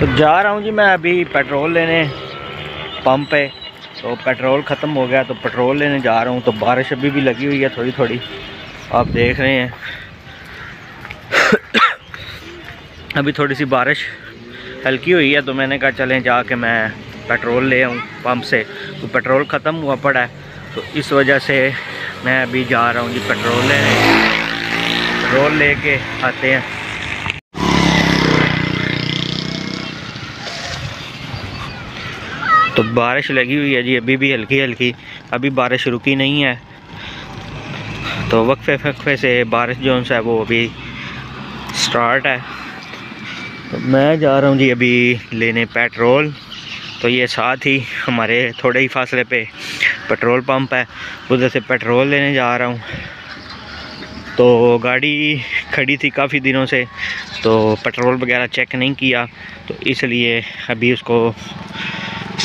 तो जा रहा हूँ जी मैं अभी पेट्रोल लेने, पंप पे। तो पेट्रोल ख़त्म हो गया तो पेट्रोल लेने जा रहा हूँ। तो बारिश अभी भी लगी हुई है थोड़ी थोड़ी आप देख रहे हैं। अभी थोड़ी सी बारिश हल्की हुई है तो मैंने कहा चलें जा के मैं पेट्रोल ले आऊँ पंप से। तो पेट्रोल ख़त्म हुआ पड़ा है तो इस वजह से मैं अभी जा रहा हूँ जी पेट्रोल लेने। पेट्रोल लेके आते हैं। तो बारिश लगी हुई है जी, अभी भी हल्की हल्की। अभी बारिश रुकी नहीं है। तो वक्फे वक्फे से बारिश जो है वो अभी स्टार्ट है। तो मैं जा रहा हूँ जी अभी लेने पेट्रोल। तो ये साथ ही हमारे थोड़े ही फासले पे पेट्रोल पंप है। उधर से पेट्रोल लेने जा रहा हूँ। तो गाड़ी खड़ी थी काफ़ी दिनों से तो पेट्रोल वगैरह चेक नहीं किया। तो इसलिए अभी उसको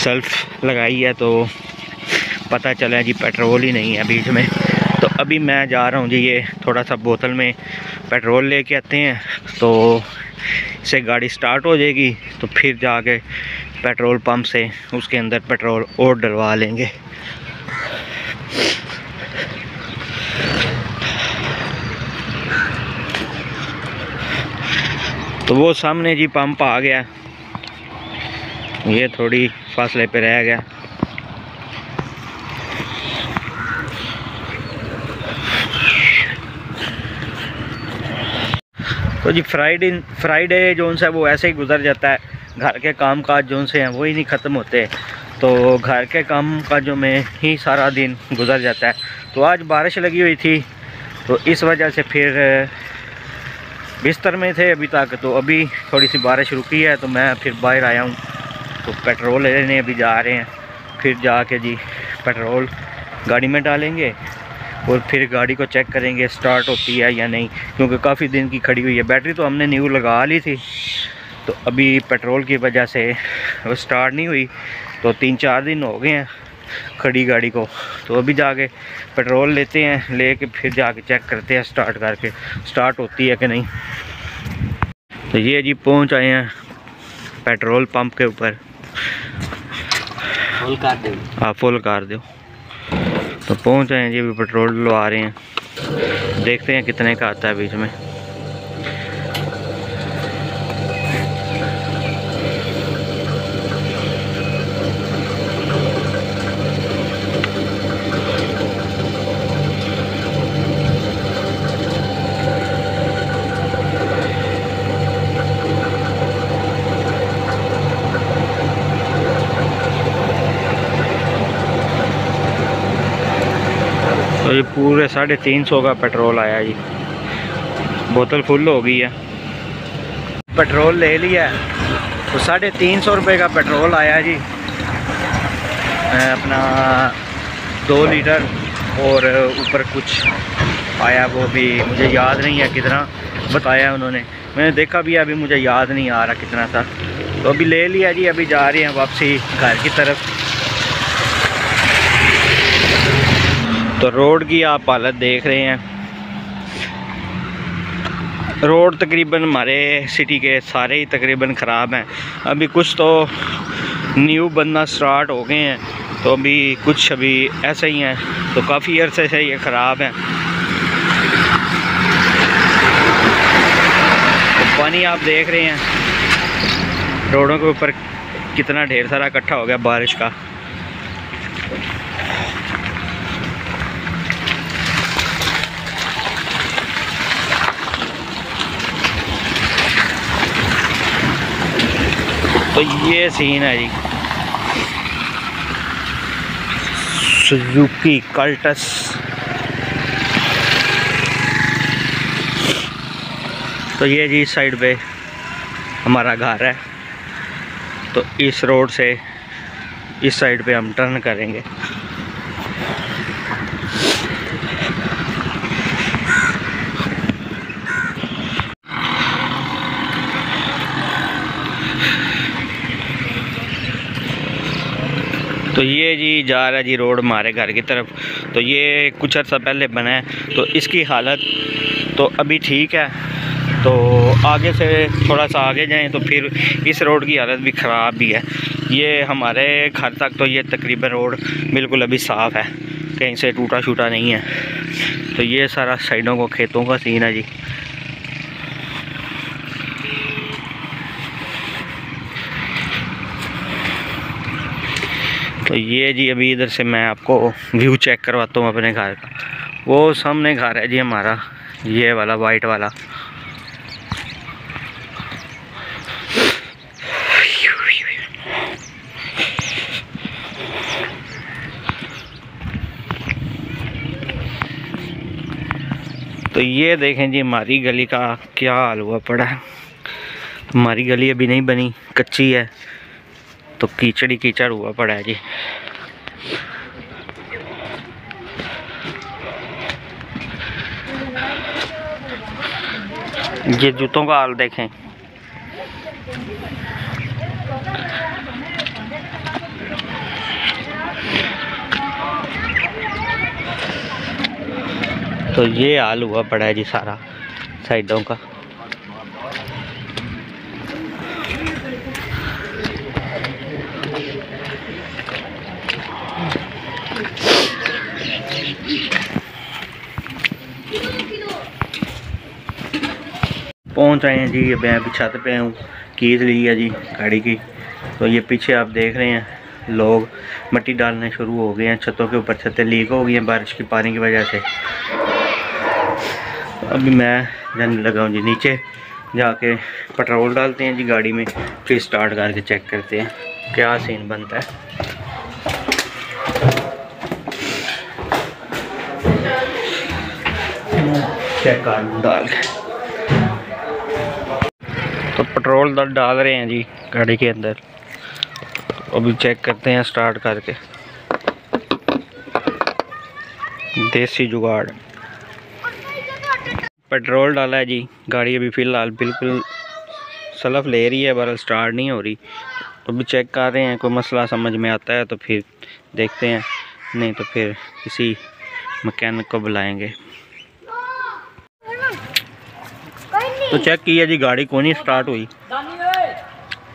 सेल्फ लगाई है तो पता चला जी पेट्रोल ही नहीं है बीच में। तो अभी मैं जा रहा हूँ जी, ये थोड़ा सा बोतल में पेट्रोल लेके आते हैं तो इससे गाड़ी स्टार्ट हो जाएगी तो फिर जाके पेट्रोल पंप से उसके अंदर पेट्रोल और डलवा लेंगे। तो वो सामने जी पंप आ गया। ये थोड़ी फासले पे रह गया। तो जी फ्राइडे फ्राइडे जो है वो ऐसे ही गुजर जाता है। घर के काम काज जो से हैं, वो ही नहीं ख़त्म होते। तो घर के काम काजों में ही सारा दिन गुजर जाता है। तो आज बारिश लगी हुई थी तो इस वजह से फिर, बिस्तर में थे अभी तक। तो अभी थोड़ी सी बारिश रुकी है तो मैं फिर बाहर आया हूँ। तो पेट्रोल लेने अभी जा रहे हैं। फिर जाके जी पेट्रोल गाड़ी में डालेंगे और फिर गाड़ी को चेक करेंगे स्टार्ट होती है या नहीं, क्योंकि काफ़ी दिन की खड़ी हुई है। बैटरी तो हमने न्यू लगा ली थी तो अभी पेट्रोल की वजह से वो स्टार्ट नहीं हुई तो तीन चार दिन हो गए हैं खड़ी गाड़ी को। तो अभी जाके पेट्रोल लेते हैं ले के फिर जाके चेक करते हैं स्टार्ट करके, स्टार्ट होती है कि नहीं। तो ये जी पहुँच आए हैं पेट्रोल पंप के ऊपर। फुल कर दो। हाँ फुल कर दो। तो पहुँच रहे हैं जी, अभी पेट्रोल लो आ रहे हैं। देखते हैं कितने का आता है बीच में। तो ये पूरे साढ़े तीन सौ का पेट्रोल आया जी। बोतल फुल हो गई है। पेट्रोल ले लिया तो साढ़े तीन सौ रुपये का पेट्रोल आया जी। अपना दो लीटर और ऊपर कुछ आया, वो भी मुझे याद नहीं है कितना बताया उन्होंने। मैंने देखा भी अभी मुझे याद नहीं आ रहा कितना था। तो अभी ले लिया जी, अभी जा रहे हैं वापसी घर की तरफ़। तो रोड की आप हालत देख रहे हैं। रोड तकरीबन हमारे सिटी के सारे ही तकरीबन ख़राब हैं। अभी कुछ तो न्यू बनना स्टार्ट हो गए हैं तो अभी कुछ अभी ऐसे ही हैं तो काफ़ी अरसे से ये ख़राब हैं। तो पानी आप देख रहे हैं, रोडों के ऊपर कितना ढेर सारा इकट्ठा हो गया बारिश का। तो ये सीन है जी। सुजुकी कल्टस तो ये जी साइड पे हमारा घर है। तो इस रोड से इस साइड पे हम टर्न करेंगे। तो ये जी जा रहा है जी रोड हमारे घर की तरफ़। तो ये कुछ अर्सा पहले बना है। तो इसकी हालत तो अभी ठीक है। तो आगे से थोड़ा सा आगे जाएँ तो फिर इस रोड की हालत भी ख़राब भी है। ये हमारे घर तक तो ये तकरीबन रोड बिल्कुल अभी साफ़ है। कहीं से टूटा छूटा नहीं है। तो ये सारा साइडों को खेतों का सीन है जी। तो ये जी अभी इधर से मैं आपको व्यू चेक करवाता हूँ अपने घर का। वो सामने घर है जी हमारा, ये वाला वाइट वाला। तो ये देखें जी, हमारी गली का क्या हाल हुआ पड़ा है। हमारी गली अभी नहीं बनी, कच्ची है। तो कीचड़ी कीचड़ हुआ पड़ा है जी। ये जूतों का हाल देखें। तो ये हाल हुआ पड़ा है जी सारा साइडों का। पहुँच आए हैं जी। मैं अभी छत पे हूँ। कीज ली है जी गाड़ी की। तो ये पीछे आप देख रहे हैं, लोग मिट्टी डालने शुरू हो गए हैं। छतों के ऊपर छतें लीक हो गई हैं बारिश की पानी की वजह से। अभी मैं जाने लगा हूँ जी नीचे। जाके पेट्रोल डालते हैं जी गाड़ी में, फिर स्टार्ट करके चेक करते हैं क्या सीन बनता है। चेक कर डाल के। तो पेट्रोल डाल रहे हैं जी गाड़ी के अंदर। अभी चेक करते हैं स्टार्ट करके। देसी जुगाड़। पेट्रोल डाला है जी, गाड़ी अभी फ़िलहाल बिल्कुल सलफ ले रही है बरल स्टार्ट नहीं हो रही। अभी चेक कर रहे हैं, कोई मसला समझ में आता है तो फिर देखते हैं, नहीं तो फिर किसी मकैनिक को बुलाएँगे। तो चेक किया जी, गाड़ी को नहीं स्टार्ट हुई।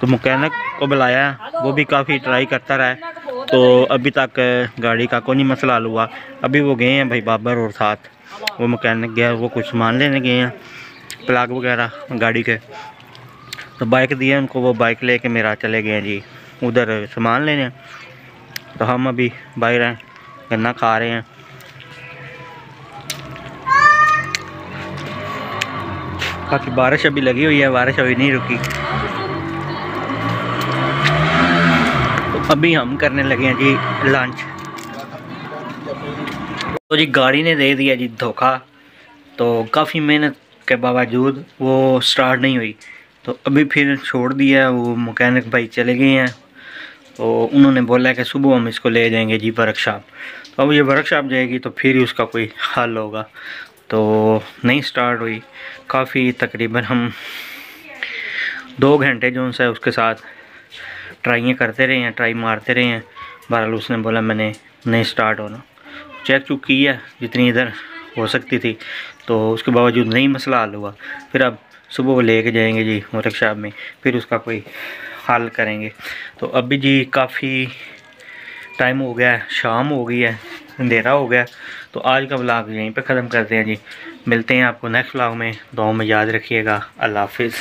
तो मकैनिक को बुलाया, वो भी काफ़ी ट्राई करता रहा तो अभी तक गाड़ी का कोई नहीं मसला हल हुआ। अभी वो गए हैं भाई बाबर और साथ। वो मकैनिक गया, वो कुछ सामान लेने गए हैं प्लाग वगैरह गाड़ी के। तो बाइक दिए उनको, वो बाइक लेके मेरा चले गए जी। उधर सामान लेने। तो हम अभी बाहर हैं, गन्ना खा रहे हैं। काफ़ी बारिश अभी लगी हुई है, बारिश अभी नहीं रुकी। तो अभी हम करने लगे हैं जी लंच तो जी गाड़ी ने दे दिया जी धोखा। तो काफ़ी मेहनत के बावजूद वो स्टार्ट नहीं हुई। तो अभी फिर छोड़ दिया, वो मकैनिक भाई चले गए हैं। तो उन्होंने बोला कि सुबह हम इसको ले जाएँगे जी वर्कशॉप तो अब ये वर्कशॉप जाएगी तो फिर ही उसका कोई हल होगा। तो नहीं स्टार्ट हुई। काफ़ी तकरीबन हम दो घंटे जो उनसे उसके साथ ट्राइयाँ करते रहे हैं ट्राई मारते रहे हैं। बहरहाल उसने बोला, मैंने नहीं स्टार्ट होना। चेक चुक की है, जितनी इधर हो सकती थी। तो उसके बावजूद नहीं मसला हल हुआ। फिर अब सुबह वो लेके जाएँगे जी वर्कशॉप में, फिर उसका कोई हल करेंगे। तो अभी जी काफ़ी टाइम हो गया है, शाम हो गई है, अंधेरा हो गया तो आज का ब्लॉग यहीं पे ख़त्म करते हैं जी। मिलते हैं आपको नेक्स्ट ब्लॉग में। दो में याद रखिएगा। अल्लाह हाफिज़।